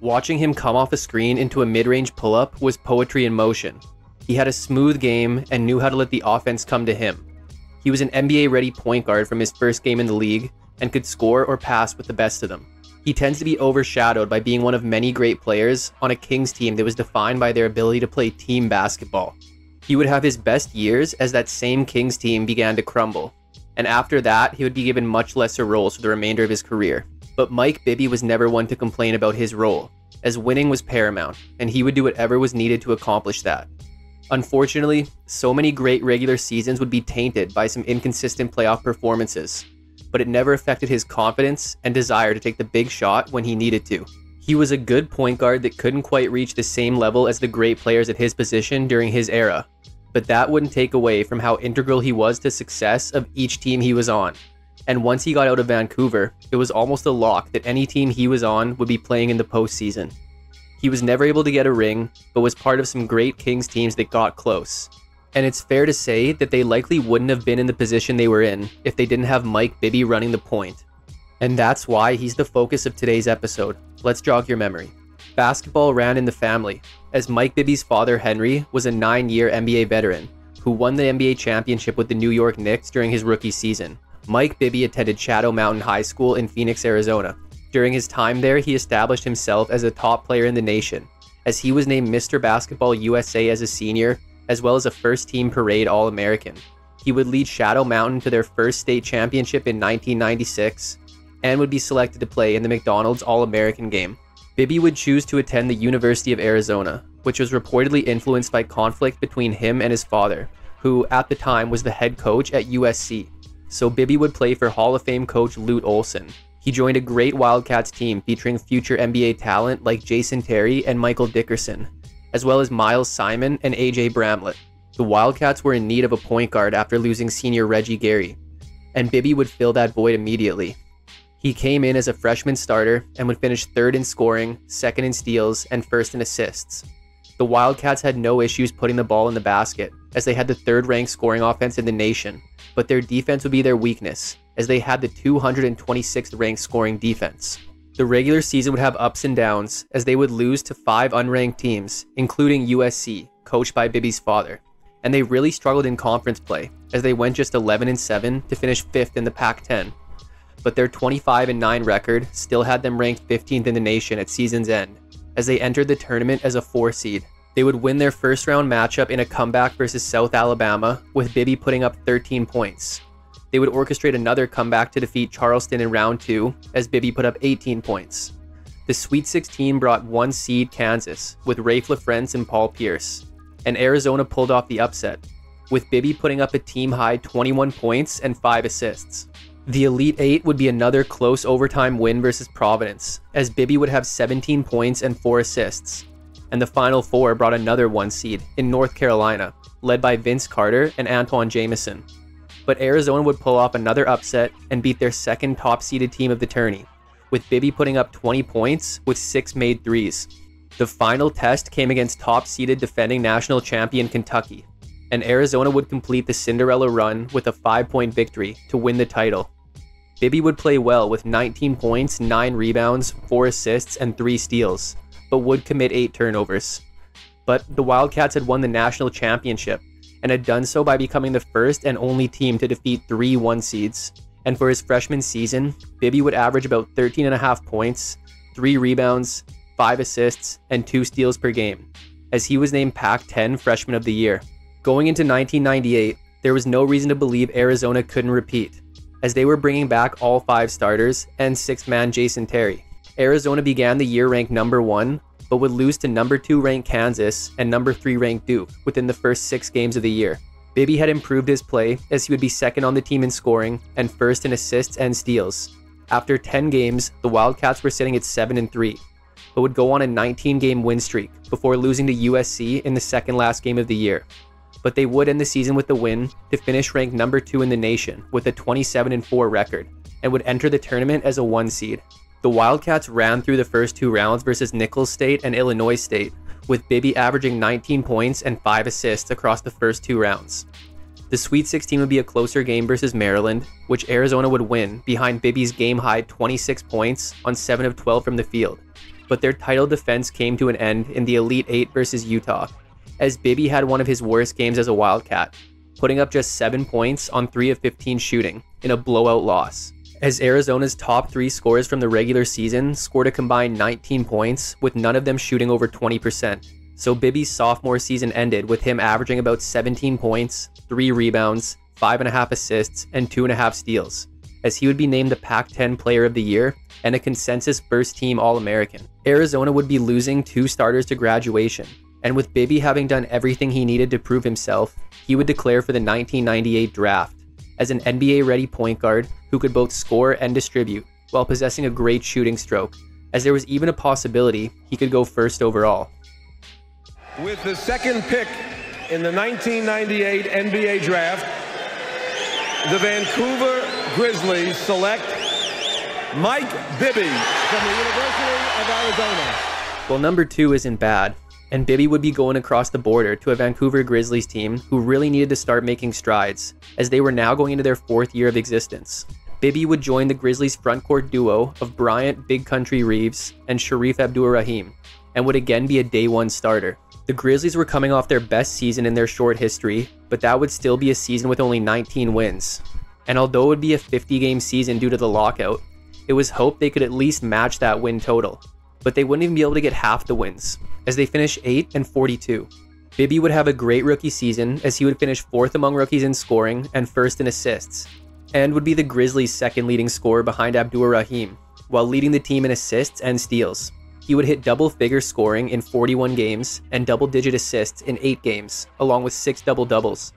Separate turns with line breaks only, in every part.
Watching him come off a screen into a mid range pull up was poetry in motion. He had a smooth game and knew how to let the offense come to him. He was an NBA ready point guard from his first game in the league and could score or pass with the best of them. He tends to be overshadowed by being one of many great players on a Kings team that was defined by their ability to play team basketball. He would have his best years as that same Kings team began to crumble, and after that, he would be given much lesser roles for the remainder of his career. But Mike Bibby was never one to complain about his role, as winning was paramount, and he would do whatever was needed to accomplish that. Unfortunately, so many great regular seasons would be tainted by some inconsistent playoff performances, but it never affected his confidence and desire to take the big shot when he needed to. He was a good point guard that couldn't quite reach the same level as the great players at his position during his era, but that wouldn't take away from how integral he was to success of each team he was on. And once he got out of Vancouver, it was almost a lock that any team he was on would be playing in the postseason. He was never able to get a ring, but was part of some great Kings teams that got close, and it's fair to say that they likely wouldn't have been in the position they were in if they didn't have Mike Bibby running the point. And that's why he's the focus of today's episode. Let's jog your memory. Basketball ran in the family, as Mike Bibby's father Henry was a nine year NBA veteran who won the NBA championship with the New York Knicks during his rookie season. Mike Bibby attended Shadow Mountain High School in Phoenix, Arizona. During his time there, he established himself as a top player in the nation, as he was named Mr. Basketball USA as a senior as well as a first team parade All American. He would lead Shadow Mountain to their first state championship in 1996 and would be selected to play in the McDonald's All American game. Bibby would choose to attend the University of Arizona, which was reportedly influenced by conflict between him and his father, who at the time was the head coach at USC. So Bibby would play for Hall of Fame coach Lute Olson. He joined a great Wildcats team featuring future NBA talent like Jason Terry and Michael Dickerson, as well as Miles Simon and AJ Bramlett. The Wildcats were in need of a point guard after losing senior Reggie Geary, and Bibby would fill that void immediately. He came in as a freshman starter and would finish third in scoring, second in steals, and first in assists. The Wildcats had no issues putting the ball in the basket, as they had the third ranked scoring offense in the nation, but their defense would be their weakness, as they had the 226th ranked scoring defense. The regular season would have ups and downs as they would lose to five unranked teams, including USC, coached by Bibby's father. And they really struggled in conference play as they went just 11 and 7 to finish 5th in the Pac-10. But their 25 and 9 record still had them ranked 15th in the nation at season's end as they entered the tournament as a 4 seed. They would win their first round matchup in a comeback versus South Alabama with Bibby putting up 13 points, they would orchestrate another comeback to defeat Charleston in round two, as Bibby put up 18 points. The Sweet 16 brought one seed Kansas, with Raef LaFrentz and Paul Pierce, and Arizona pulled off the upset, with Bibby putting up a team high 21 points and 5 assists. The Elite Eight would be another close overtime win versus Providence, as Bibby would have 17 points and 4 assists. And the Final Four brought another one seed in North Carolina, led by Vince Carter and Antawn Jamison but Arizona would pull off another upset and beat their second top seeded team of the tourney, with Bibby putting up 20 points with six made threes. The final test came against top seeded defending national champion Kentucky, and Arizona would complete the Cinderella run with a five point victory to win the title. Bibby would play well with 19 points, 9 rebounds, 4 assists, and 3 steals, but would commit 8 turnovers. But the Wildcats had won the national championship, and had done so by becoming the first and only team to defeat three one seeds. And for his freshman season, Bibby would average about 13 and a half points, 3 rebounds, 5 assists, and 2 steals per game, as he was named Pac 10 Freshman of the Year. Going into 1998, there was no reason to believe Arizona couldn't repeat, as they were bringing back all five starters and sixth man Jason Terry. Arizona began the year ranked number one but would lose to number 2 ranked Kansas and number 3 ranked Duke within the first six games of the year. Bibby had improved his play as he would be second on the team in scoring and first in assists and steals. After 10 games, the Wildcats were sitting at 7 and 3, but would go on a 19 game win streak before losing to USC in the second last game of the year. But they would end the season with a win to finish ranked number 2 in the nation with a 27 4 record and would enter the tournament as a 1 seed. The Wildcats ran through the first two rounds versus Nicholls State and Illinois State, with Bibby averaging 19 points and 5 assists across the first two rounds. The Sweet 16 would be a closer game versus Maryland, which Arizona would win behind Bibby's game high 26 points on 7 of 12 from the field. but their title defense came to an end in the Elite Eight versus Utah, as Bibby had one of his worst games as a Wildcat, putting up just 7 points on 3 of 15 shooting in a blowout loss. As Arizona's top three scorers from the regular season scored a combined 19 points, with none of them shooting over 20%. So Bibby's sophomore season ended with him averaging about 17 points, 3 rebounds, 5.5 assists, and 2.5 steals, as he would be named the Pac 10 Player of the Year and a consensus first team All American. Arizona would be losing two starters to graduation, and with Bibby having done everything he needed to prove himself, he would declare for the 1998 draft as an NBA ready point guard who could both score and distribute while possessing a great shooting stroke, as there was even a possibility he could go first overall.
With the second pick in the 1998 NBA draft, the Vancouver Grizzlies select Mike Bibby from the University of Arizona.
Well, number two isn't bad, and Bibby would be going across the border to a Vancouver Grizzlies team who really needed to start making strides, as they were now going into their fourth year of existence. Bibby would join the Grizzlies frontcourt duo of Bryant Big Country Reeves and Shareef Abdur-Rahim, and would again be a day one starter. The Grizzlies were coming off their best season in their short history, but that would still be a season with only 19 wins. And although it would be a 50 game season due to the lockout, it was hoped they could at least match that win total. But they wouldn't even be able to get half the wins, as they finished 8 and 42. Bibby would have a great rookie season as he would finish fourth among rookies in scoring and first in assists, and would be the Grizzlies' second leading scorer behind Abdur-Rahim, while leading the team in assists and steals. He would hit double figure scoring in 41 games and double digit assists in 8 games, along with 6 double doubles.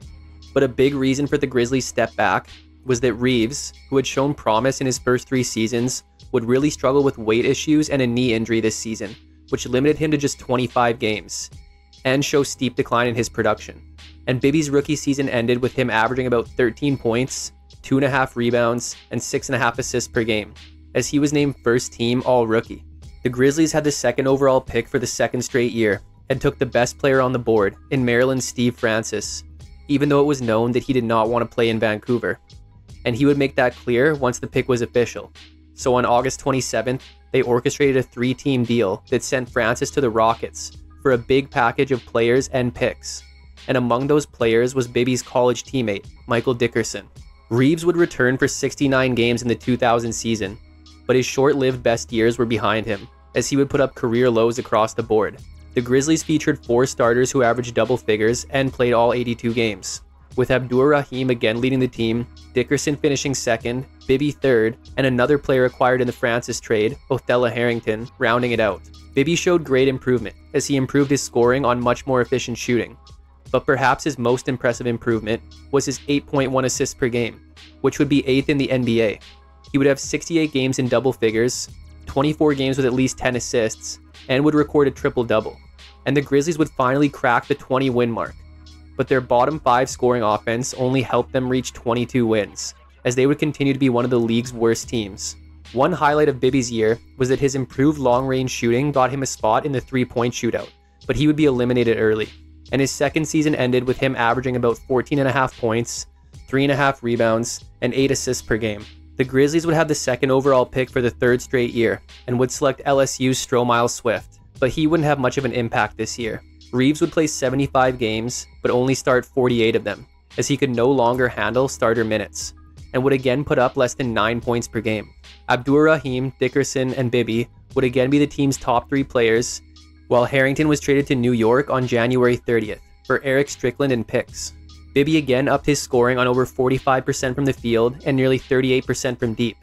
But a big reason for the Grizzlies' step back was that Reeves, who had shown promise in his first three seasons, would really struggle with weight issues and a knee injury this season, which limited him to just 25 games, and show steep decline in his production. And Bibby's rookie season ended with him averaging about 13 points, 2.5 rebounds, and 6.5 assists per game, as he was named first team All Rookie. The Grizzlies had the second overall pick for the second straight year and took the best player on the board in Maryland's Steve Francis, even though it was known that he did not want to play in Vancouver. And he would make that clear once the pick was official. So on August 27th, they orchestrated a three team deal that sent Francis to the Rockets for a big package of players and picks. And among those players was Bibby's college teammate, Michael Dickerson. Reeves would return for 69 games in the 2000 season, but his short lived best years were behind him, as he would put up career lows across the board. The Grizzlies featured four starters who averaged double figures and played all 82 games, with Abdur-Rahim again leading the team, Dickerson finishing second, Bibby third, and another player acquired in the Francis trade, Othella Harrington, rounding it out. Bibby showed great improvement as he improved his scoring on much more efficient shooting. But perhaps his most impressive improvement was his 8.1 assists per game, which would be 8th in the NBA. He would have 68 games in double figures, 24 games with at least 10 assists, and would record a triple double. And the Grizzlies would finally crack the 20 win mark. But their bottom five scoring offense only helped them reach 22 wins, as they would continue to be one of the league's worst teams. One highlight of Bibby's year was that his improved long range shooting got him a spot in the three point shootout, but he would be eliminated early. And his second season ended with him averaging about 14.5 points, 3.5 rebounds, and 8 assists per game. The Grizzlies would have the second overall pick for the third straight year and would select LSU's Stromile Swift, but he wouldn't have much of an impact this year. Reeves would play 75 games, but only start 48 of them, as he could no longer handle starter minutes, and would again put up less than 9 points per game. Abdur-Rahim, Dickerson, and Bibby would again be the team's top three players, while Harrington was traded to New York on January 30th for Erick Strickland and picks. Bibby again upped his scoring on over 45% from the field and nearly 38% from deep,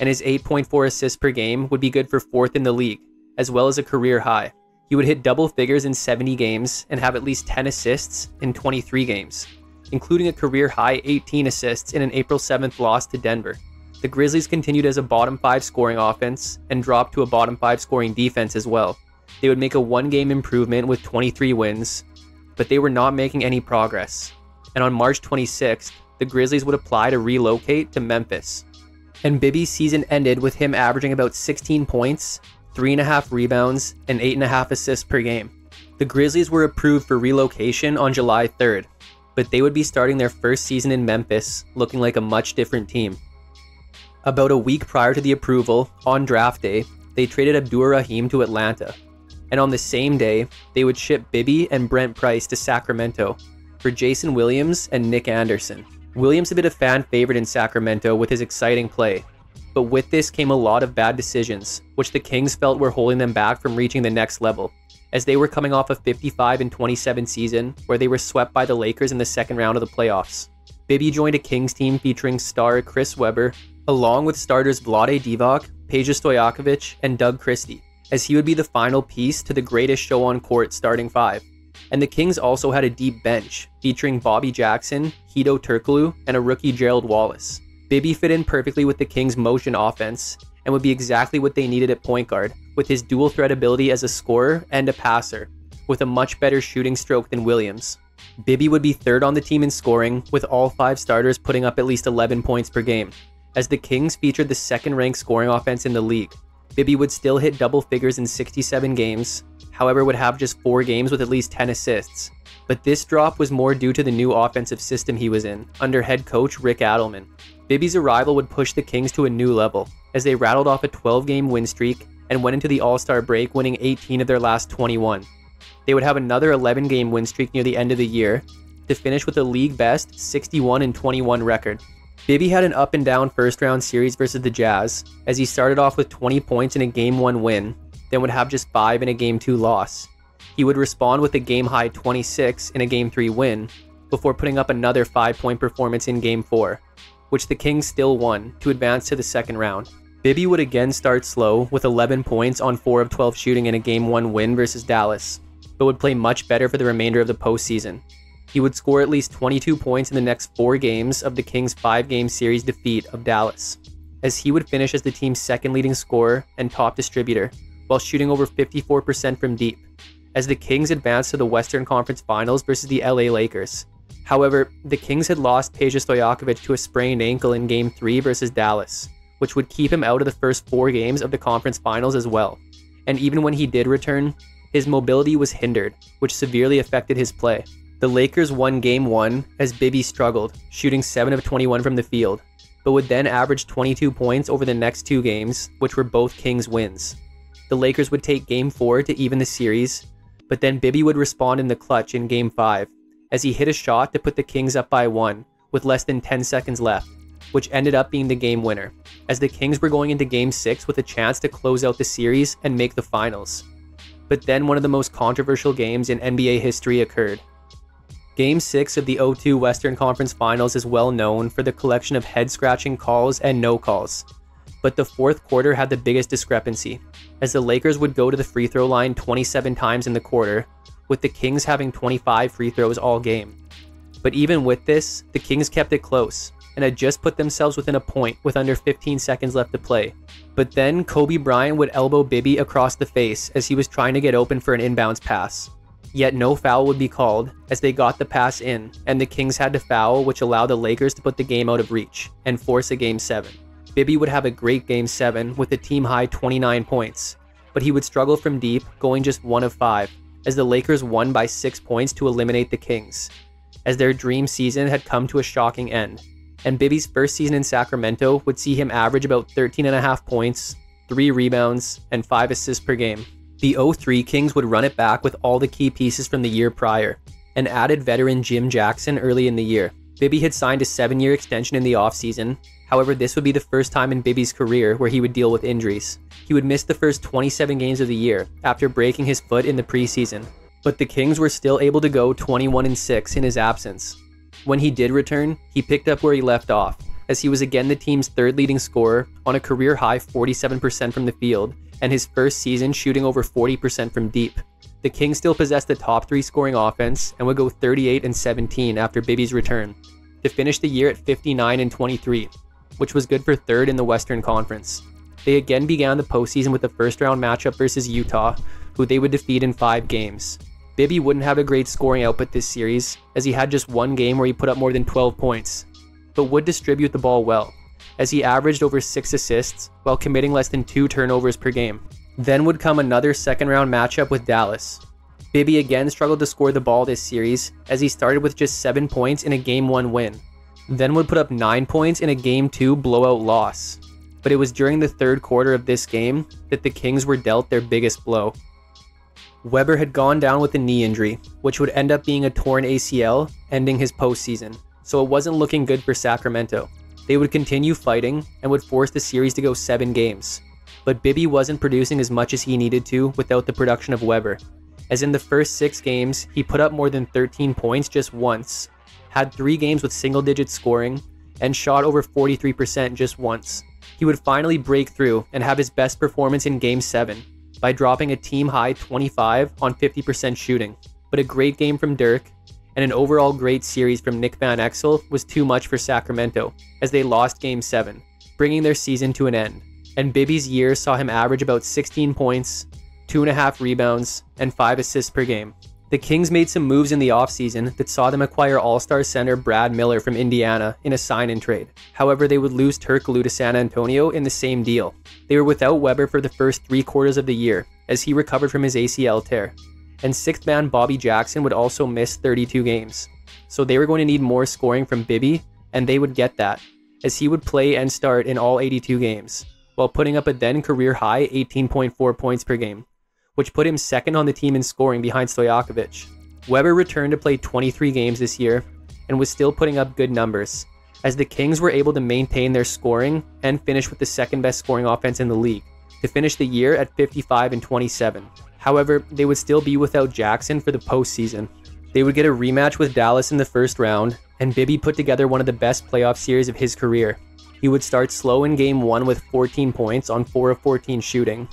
and his 8.4 assists per game would be good for fourth in the league, as well as a career high. He would hit double figures in 70 games and have at least 10 assists in 23 games, including a career high 18 assists in an April 7th loss to Denver. The Grizzlies continued as a bottom 5 scoring offense and dropped to a bottom 5 scoring defense as well. They would make a one game improvement with 23 wins, but they were not making any progress. And on March 26th, the Grizzlies would apply to relocate to Memphis. And Bibby's season ended with him averaging about 16 points, 3.5 rebounds, and 8.5 assists per game. The Grizzlies were approved for relocation on July 3rd, but they would be starting their first season in Memphis looking like a much different team. About a week prior to the approval, on draft day, they traded Abdur Rahim to Atlanta. And on the same day, they would ship Bibby and Brent Price to Sacramento for Jason Williams and Nick Anderson. Williams had been a fan favorite in Sacramento with his exciting play, but with this came a lot of bad decisions, which the Kings felt were holding them back from reaching the next level, as they were coming off a 55 and 27 season where they were swept by the Lakers in the second round of the playoffs. Bibby joined a Kings team featuring star Chris Webber, along with starters Vlade Divac, Peja Stojakovic, and Doug Christie, as he would be the final piece to the greatest show on court starting five. And the Kings also had a deep bench, featuring Bobby Jackson, Hedo Turkoglu, and a rookie Gerald Wallace. Bibby fit in perfectly with the Kings' motion offense and would be exactly what they needed at point guard, with his dual threat ability as a scorer and a passer, with a much better shooting stroke than Williams. Bibby would be third on the team in scoring, with all five starters putting up at least 11 points per game, as the Kings featured the second ranked scoring offense in the league. Bibby would still hit double figures in 67 games, however, would have just four games with at least 10 assists. But this drop was more due to the new offensive system he was in, under head coach Rick Adelman. Bibby's arrival would push the Kings to a new level, as they rattled off a 12 game win streak and went into the All Star break winning 18 of their last 21. They would have another 11 game win streak near the end of the year to finish with a league best 61 and 21 record. Bibby had an up and down first round series versus the Jazz, as he started off with 20 points in a game 1 win, then would have just 5 in a game 2 loss. He would respond with a game high 26 in a game 3 win, before putting up another 5 point performance in game 4, which the Kings still won to advance to the second round. Bibby would again start slow with 11 points on 4 of 12 shooting in a game 1 win versus Dallas, but would play much better for the remainder of the postseason. He would score at least 22 points in the next four games of the Kings' five game series defeat of Dallas, as he would finish as the team's second leading scorer and top distributor, while shooting over 54% from deep, as the Kings advanced to the Western Conference Finals versus the LA Lakers. However, the Kings had lost Peja Stojakovic to a sprained ankle in Game 3 versus Dallas, which would keep him out of the first four games of the conference finals as well. And even when he did return, his mobility was hindered, which severely affected his play. The Lakers won game one as Bibby struggled, shooting 7 of 21 from the field, but would then average 22 points over the next two games, which were both Kings wins. The Lakers would take game four to even the series, but then Bibby would respond in the clutch in game five, as he hit a shot to put the Kings up by one with less than 10 seconds left, which ended up being the game winner, as the Kings were going into game six with a chance to close out the series and make the finals. But then one of the most controversial games in NBA history occurred. Game 6 of the O2 Western Conference Finals is well known for the collection of head scratching calls and no calls. But the fourth quarter had the biggest discrepancy, as the Lakers would go to the free throw line 27 times in the quarter, with the Kings having 25 free throws all game. But even with this, the Kings kept it close and had just put themselves within a point with under 15 seconds left to play. But then Kobe Bryant would elbow Bibby across the face as he was trying to get open for an inbounds pass. Yet no foul would be called as they got the pass in, and the Kings had to foul, which allowed the Lakers to put the game out of reach and force a game 7. Bibby would have a great game 7 with a team high 29 points, but he would struggle from deep, going just 1 of 5, as the Lakers won by 6 points to eliminate the Kings, as their dream season had come to a shocking end. And Bibby's first season in Sacramento would see him average about 13.5 points, 3 rebounds, and 5 assists per game. The 03 Kings would run it back with all the key pieces from the year prior, and added veteran Jim Jackson early in the year. Bibby had signed a seven year extension in the offseason. However, this would be the first time in Bibby's career where he would deal with injuries. He would miss the first 27 games of the year after breaking his foot in the preseason, but the Kings were still able to go 21 and 6 in his absence. When he did return, he picked up where he left off, as he was again the team's third leading scorer on a career high 47% from the field and his first season shooting over 40% from deep. The Kings still possessed the top three scoring offense and would go 38 and 17 after Bibby's return to finish the year at 59 and 23, which was good for third in the Western Conference. They again began the postseason with a first round matchup versus Utah, who they would defeat in five games. Bibby wouldn't have a great scoring output this series, as he had just one game where he put up more than 12 points, but would distribute the ball well as he averaged over six assists while committing less than two turnovers per game. Then would come another second round matchup with Dallas. Bibby again struggled to score the ball this series as he started with just 7 points in a game 1 win, then would put up 9 points in a game 2 blowout loss. but it was during the third quarter of this game that the Kings were dealt their biggest blow. Webber had gone down with a knee injury, which would end up being a torn ACL, ending his postseason, so it wasn't looking good for Sacramento. They would continue fighting and would force the series to go seven games. But Bibby wasn't producing as much as he needed to without the production of Webber, as in the first six games, he put up more than 13 points just once, had three games with single digit scoring, and shot over 43% just once. He would finally break through and have his best performance in Game 7 by dropping a team high 25 on 50% shooting. But a great game from Dirk and an overall great series from Nick Van Exel was too much for Sacramento as they lost Game 7, bringing their season to an end. And Bibby's year saw him average about 16 points, 2.5 rebounds, and 5 assists per game. The Kings made some moves in the offseason that saw them acquire All Star center Brad Miller from Indiana in a sign and trade. However, they would lose Turkoglu to San Antonio in the same deal. They were without Webber for the first three quarters of the year, as he recovered from his ACL tear. And sixth man Bobby Jackson would also miss 32 games. So they were going to need more scoring from Bibby, and they would get that, as he would play and start in all 82 games, while putting up a then career high 18.4 points per game which put him second on the team in scoring behind Stojakovic. Webber returned to play 23 games this year and was still putting up good numbers, as the Kings were able to maintain their scoring and finish with the second best scoring offense in the league, to finish the year at 55 and 27. However, they would still be without Jackson for the postseason. They would get a rematch with Dallas in the first round, and Bibby put together one of the best playoff series of his career. He would start slow in game one with 14 points on 4 of 14 shooting,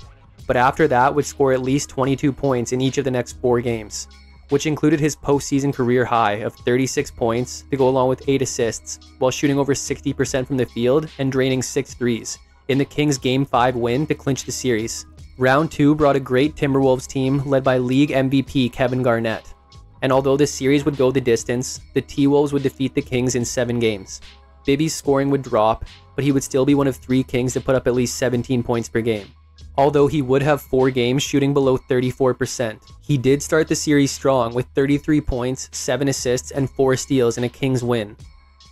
but after that would score at least 22 points in each of the next four games, which included his postseason career high of 36 points to go along with 8 assists, while shooting over 60% from the field and draining 6 threes in the Kings' Game 5 win to clinch the series. Round 2 brought a great Timberwolves team led by league MVP Kevin Garnett. And although this series would go the distance, the T Wolves would defeat the Kings in 7 games. Bibby's scoring would drop, but he would still be one of three Kings to put up at least 17 points per game although he would have four games shooting below 34%. He did start the series strong with 33 points, 7 assists, and 4 steals in a Kings win,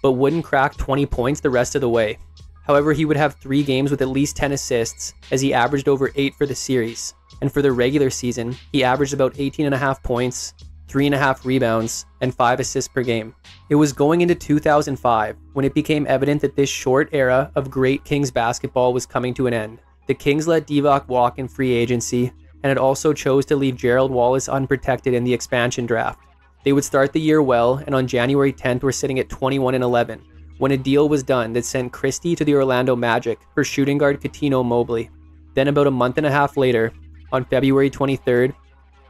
but wouldn't crack 20 points the rest of the way. However, he would have 3 games with at least 10 assists, as he averaged over 8 for the series. And for the regular season, he averaged about 18.5 points, 3.5 rebounds, and 5 assists per game. It was going into 2005 when it became evident that this short era of great Kings basketball was coming to an end. The Kings let Divac walk in free agency, and it also chose to leave Gerald Wallace unprotected in the expansion draft. They would start the year well, and on January 10th were sitting at 21 and 11 when a deal was done that sent Christie to the Orlando Magic for shooting guard Cuttino Mobley. Then, about a month and a half later, on February 23rd,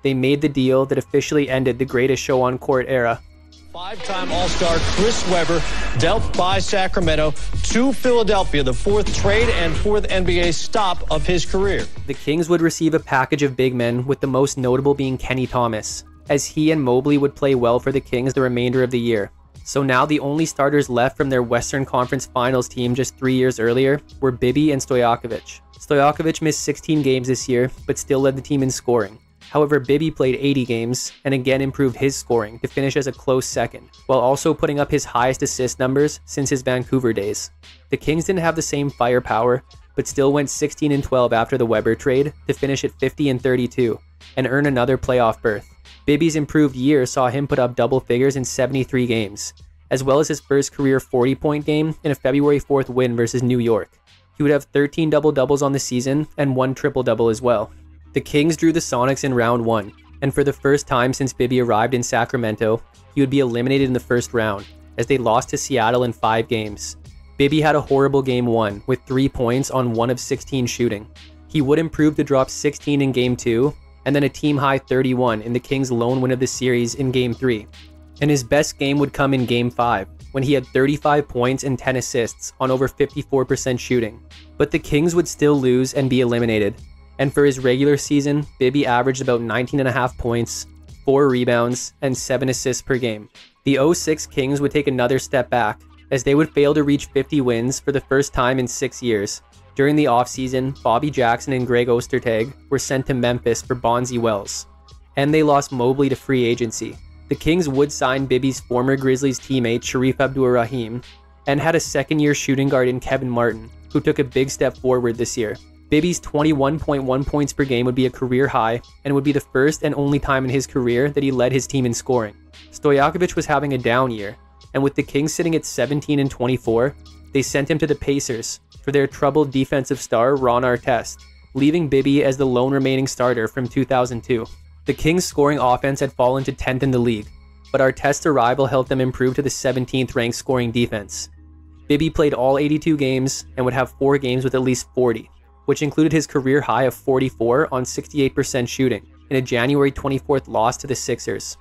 they made the deal that officially ended the greatest show on court era
Five-time All-Star Chris Webber dealt by Sacramento to Philadelphia, the fourth trade and fourth NBA stop of his career.
The Kings would receive a package of big men, with the most notable being Kenny Thomas, as he and Mobley would play well for the Kings the remainder of the year. So now the only starters left from their Western Conference Finals team just three years earlier were Bibby and Stojakovic. Stojakovic missed 16 games this year, but still led the team in scoring. However, Bibby played 80 games and again improved his scoring to finish as a close second, while also putting up his highest assist numbers since his Vancouver days. The Kings didn't have the same firepower, but still went 16 and 12 after the Webber trade to finish at 50 and 32 and earn another playoff berth. Bibby's improved year saw him put up double figures in 73 games, as well as his first career 40 point game in a February 4th win versus New York. He would have 13 double doubles on the season and one triple double as well. The Kings drew the Sonics in round one, and for the first time since Bibby arrived in Sacramento, he would be eliminated in the first round, as they lost to Seattle in five games. Bibby had a horrible game one, with three points on one of 16 shooting. He would improve to drop 16 in game two, and then a team high 31 in the Kings' lone win of the series in game three. And his best game would come in game five, when he had 35 points and 10 assists on over 54% shooting. But the Kings would still lose and be eliminated, and for his regular season, Bibby averaged about 19.5 points, 4 rebounds, and 7 assists per game. The 06 Kings would take another step back, as they would fail to reach 50 wins for the first time in six years. During the offseason, Bobby Jackson and Greg Ostertag were sent to Memphis for Bonzi Wells, and they lost Mobley to free agency. The Kings would sign Bibby's former Grizzlies teammate Shareef Abdur-Rahim and had a second year shooting guard in Kevin Martin, who took a big step forward this year. Bibby's 21.1 points per game would be a career high and would be the first and only time in his career that he led his team in scoring. Stojakovic was having a down year, and with the Kings sitting at 17 and 24, they sent him to the Pacers for their troubled defensive star Ron Artest, leaving Bibby as the lone remaining starter from 2002. The Kings' scoring offense had fallen to 10th in the league, but Artest's arrival helped them improve to the 17th ranked scoring defense. Bibby played all 82 games and would have four games with at least 40, which included his career high of 44 on 68% shooting in a January 24th loss to the Sixers.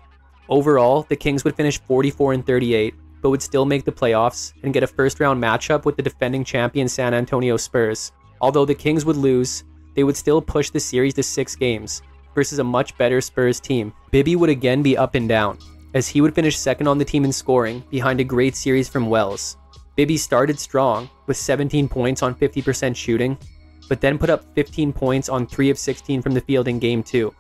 Overall, the Kings would finish 44 and 38, but would still make the playoffs and get a first round matchup with the defending champion San Antonio Spurs. Although the Kings would lose, they would still push the series to six games versus a much better Spurs team. Bibby would again be up and down, as he would finish second on the team in scoring behind a great series from Wells. Bibby started strong with 17 points on 50% shooting, but then put up 15 points on 3 of 16 from the field in game 2.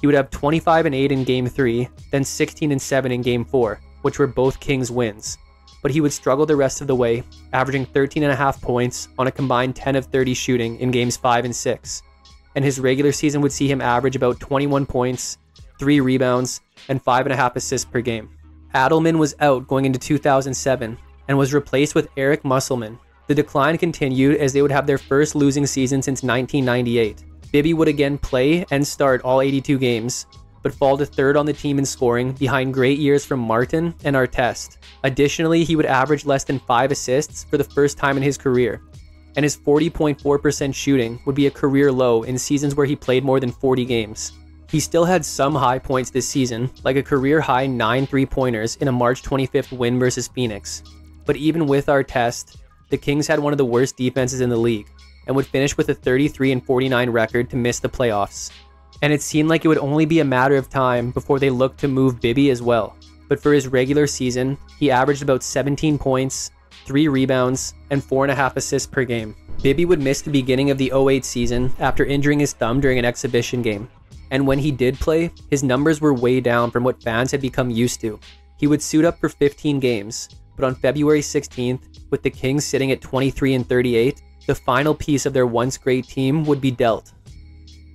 He would have 25 and 8 in game 3, then 16 and 7 in game 4, which were both Kings wins. But he would struggle the rest of the way, averaging 13 and a half points on a combined 10 of 30 shooting in games 5 and 6. And his regular season would see him average about 21 points, 3 rebounds, and 5.5 assists per game. Adelman was out going into 2007 and was replaced with Eric Musselman. The decline continued as they would have their first losing season since 1998. Bibby would again play and start all 82 games, but fall to third on the team in scoring behind great years from Martin and Artest. Additionally, he would average less than 5 assists for the first time in his career, and his 40.4% shooting would be a career low in seasons where he played more than 40 games. He still had some high points this season, like a career high 9 three pointers in a March 25th win versus Phoenix. But even with Artest, the Kings had one of the worst defenses in the league and would finish with a 33 and 49 record to miss the playoffs. And it seemed like it would only be a matter of time before they looked to move Bibby as well. But for his regular season, he averaged about 17 points, 3 rebounds, and 4.5 assists per game. Bibby would miss the beginning of the 08 season after injuring his thumb during an exhibition game. And when he did play, his numbers were way down from what fans had become used to. He would suit up for 15 games, but on February 16th, with the Kings sitting at 23 and 38, the final piece of their once great team would be dealt.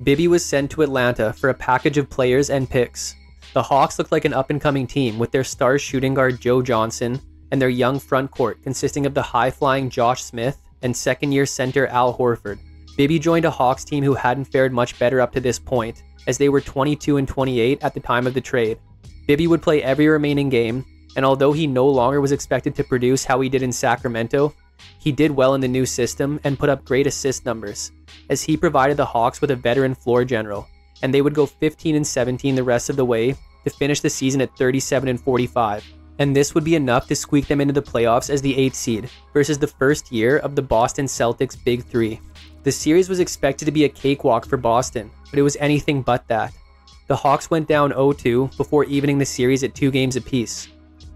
Bibby was sent to Atlanta for a package of players and picks. The Hawks looked like an up and coming team with their star shooting guard Joe Johnson and their young front court consisting of the high flying Josh Smith and second year center Al Horford. Bibby joined a Hawks team who hadn't fared much better up to this point, as they were 22 and 28 at the time of the trade. Bibby would play every remaining game, and although he no longer was expected to produce how he did in Sacramento, he did well in the new system and put up great assist numbers, as he provided the Hawks with a veteran floor general, and they would go 15 and 17 the rest of the way to finish the season at 37 and 45. And this would be enough to squeak them into the playoffs as the 8th seed versus the first year of the Boston Celtics Big 3. The series was expected to be a cakewalk for Boston, but it was anything but that. The Hawks went down 0 2 before evening the series at two games apiece.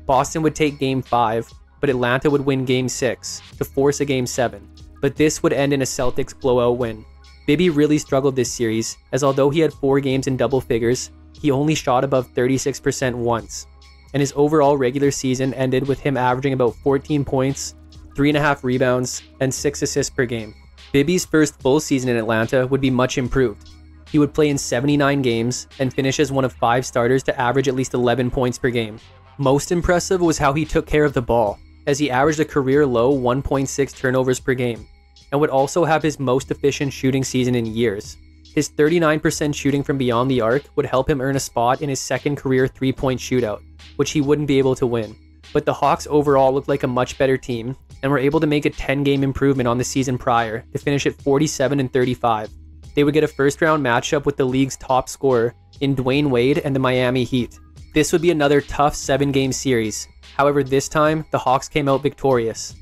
Boston would take game 5, but Atlanta would win game 6 to force a game 7. But this would end in a Celtics blowout win. Bibby really struggled this series, as although he had four games in double figures, he only shot above 36% once. And his overall regular season ended with him averaging about 14 points, 3.5 rebounds, and 6 assists per game. Bibby's first full season in Atlanta would be much improved. He would play in 79 games and finish as one of five starters to average at least 11 points per game. Most impressive was how he took care of the ball, as he averaged a career low 1.6 turnovers per game, and would also have his most efficient shooting season in years. His 39% shooting from beyond the arc would help him earn a spot in his second career three point shootout, which he wouldn't be able to win. But the Hawks overall looked like a much better team and were able to make a 10 game improvement on the season prior to finish at 47 and 35. They would get a first round matchup with the league's top scorer in Dwyane Wade and the Miami Heat. This would be another tough seven game series, However, this time, the Hawks came out victorious.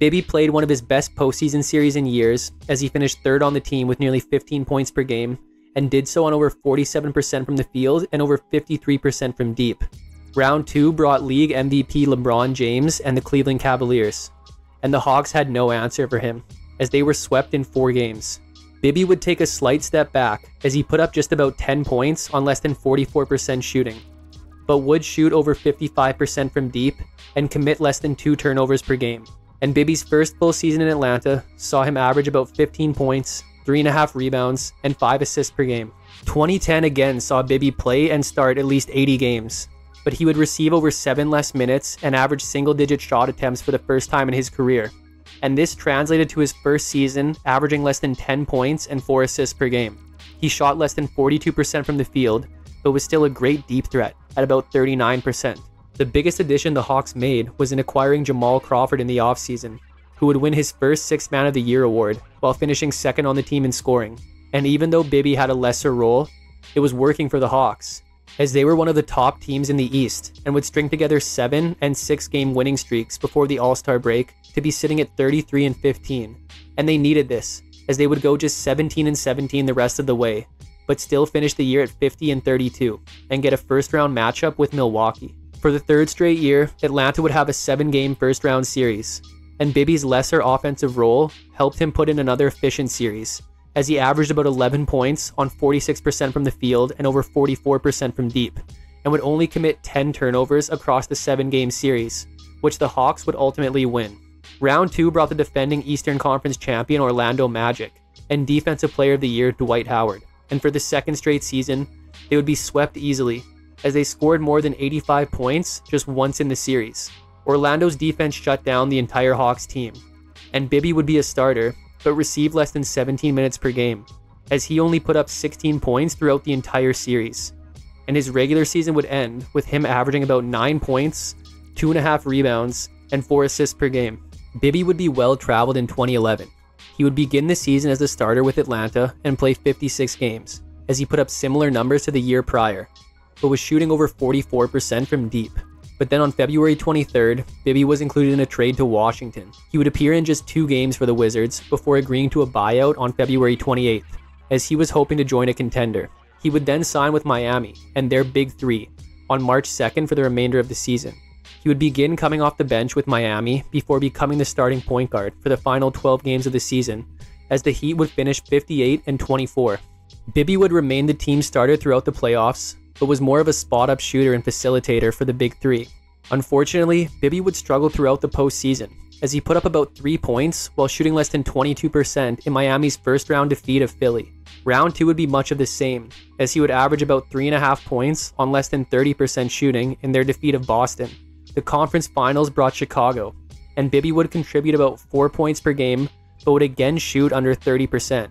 Bibby played one of his best postseason series in years, as he finished third on the team with nearly 15 points per game, and did so on over 47% from the field and over 53% from deep. Round 2 brought league MVP LeBron James and the Cleveland Cavaliers, and the Hawks had no answer for him, as they were swept in four games. Bibby would take a slight step back, as he put up just about 10 points on less than 44% shooting but would shoot over 55% from deep and commit less than two turnovers per game. And Bibby's first full season in Atlanta saw him average about 15 points, 3.5 rebounds, and 5 assists per game. 2010 again saw Bibby play and start at least 80 games, but he would receive over 7 less minutes and average single digit shot attempts for the first time in his career. And this translated to his first season, averaging less than 10 points and 4 assists per game. He shot less than 42% from the field, but was still a great deep threat at about 39%. The biggest addition the Hawks made was in acquiring Jamal Crawford in the offseason, who would win his first Sixth Man of the Year award while finishing second on the team in scoring. And even though Bibby had a lesser role, it was working for the Hawks, as they were one of the top teams in the East and would string together seven and six game winning streaks before the All Star break to be sitting at 33 and 15. And they needed this, as they would go just 17 and 17 the rest of the way, but still finish the year at 50 and 32 and get a first round matchup with Milwaukee. For the third straight year, Atlanta would have a seven game first round series, and Bibby's lesser offensive role helped him put in another efficient series, as he averaged about 11 points on 46% from the field and over 44% from deep, and would only commit 10 turnovers across the seven game series, which the Hawks would ultimately win. Round 2 brought the defending Eastern Conference champion Orlando Magic and Defensive Player of the Year Dwight Howard, and for the second straight season, they would be swept easily as they scored more than 85 points just once in the series. Orlando's defense shut down the entire Hawks team, and Bibby would be a starter, but receive less than 17 minutes per game, as he only put up 16 points throughout the entire series. And his regular season would end with him averaging about 9 points, 2.5 rebounds, and 4 assists per game. Bibby would be well traveled in 2011. He would begin the season as a starter with Atlanta and play 56 games, as he put up similar numbers to the year prior, but was shooting over 44% from deep. But then on February 23rd, Bibby was included in a trade to Washington. He would appear in just two games for the Wizards before agreeing to a buyout on February 28th, as he was hoping to join a contender. He would then sign with Miami and their Big Three on March 2nd for the remainder of the season. He would begin coming off the bench with Miami before becoming the starting point guard for the final 12 games of the season, as the Heat would finish 58 and 24. Bibby would remain the team starter throughout the playoffs, but was more of a spot up shooter and facilitator for the Big Three. Unfortunately, Bibby would struggle throughout the postseason, as he put up about 3 points while shooting less than 22% in Miami's first round defeat of Philly. Round 2 would be much of the same, as he would average about 3.5 points on less than 30% shooting in their defeat of Boston. The conference finals brought Chicago, and Bibby would contribute about 4 points per game, but would again shoot under 30%.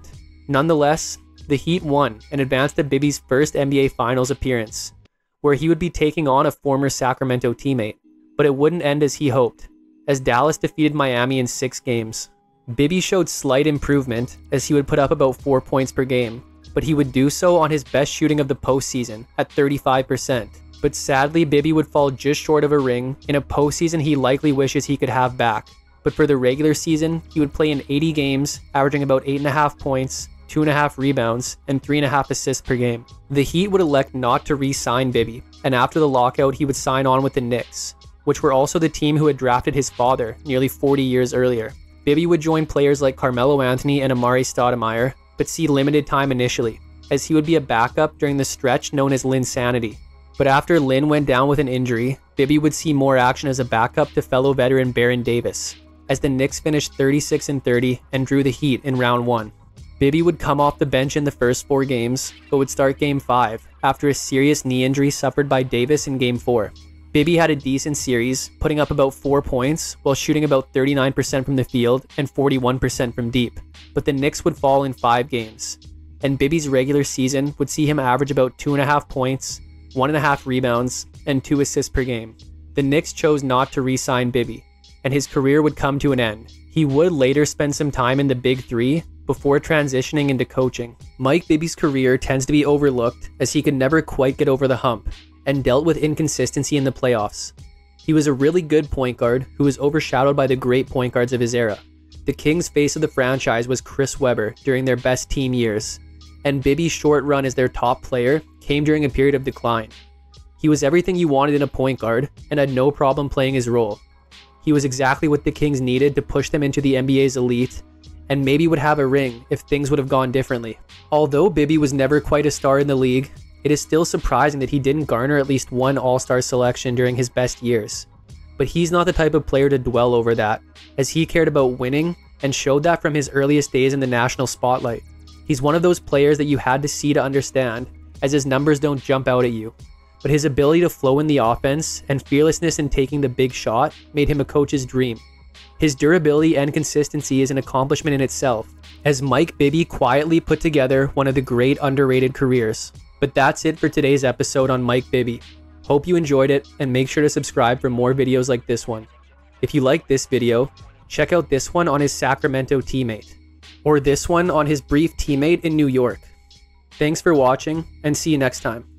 Nonetheless, the Heat won and advanced to Bibby's first NBA Finals appearance, where he would be taking on a former Sacramento teammate. But it wouldn't end as he hoped, as Dallas defeated Miami in six games. Bibby showed slight improvement as he would put up about four points per game, but he would do so on his best shooting of the postseason at 35%. But sadly, Bibby would fall just short of a ring in a postseason he likely wishes he could have back. But for the regular season, he would play in 80 games, averaging about 8.5 points, two and a half rebounds, and three and a half assists per game. The Heat would elect not to re sign Bibby, and after the lockout, he would sign on with the Knicks, which were also the team who had drafted his father nearly 40 years earlier. Bibby would join players like Carmelo Anthony and Amar'e Stoudemire, but see limited time initially, as he would be a backup during the stretch known as Linsanity. But after Lin went down with an injury, Bibby would see more action as a backup to fellow veteran Baron Davis, as the Knicks finished 36 and 30 and drew the Heat in round 1. Bibby would come off the bench in the first four games, but would start game five after a serious knee injury suffered by Davis in game four. Bibby had a decent series, putting up about four points while shooting about 39% from the field and 41% from deep, but the Knicks would fall in five games. And Bibby's regular season would see him average about two and a half points, one and a half rebounds, and two assists per game. The Knicks chose not to re sign Bibby, and his career would come to an end. He would later spend some time in the Big Three, before transitioning into coaching. Mike Bibby's career tends to be overlooked as he could never quite get over the hump and dealt with inconsistency in the playoffs. He was a really good point guard who was overshadowed by the great point guards of his era. The Kings' face of the franchise was Chris Webber during their best team years, and Bibby's short run as their top player came during a period of decline. He was everything you wanted in a point guard and had no problem playing his role. He was exactly what the Kings needed to push them into the NBA's elite and maybe would have a ring if things would have gone differently. Although Bibby was never quite a star in the league, it is still surprising that he didn't garner at least one All Star selection during his best years. But he's not the type of player to dwell over that, as he cared about winning and showed that from his earliest days in the national spotlight. He's one of those players that you had to see to understand, as his numbers don't jump out at you. But his ability to flow in the offense and fearlessness in taking the big shot made him a coach's dream. His durability and consistency is an accomplishment in itself, as Mike Bibby quietly put together one of the great underrated careers. But that's it for today's episode on Mike Bibby. Hope you enjoyed it and make sure to subscribe for more videos like this one. If you like this video, check out this one on his Sacramento teammate, or this one on his brief teammate in New York. Thanks for watching and see you next time.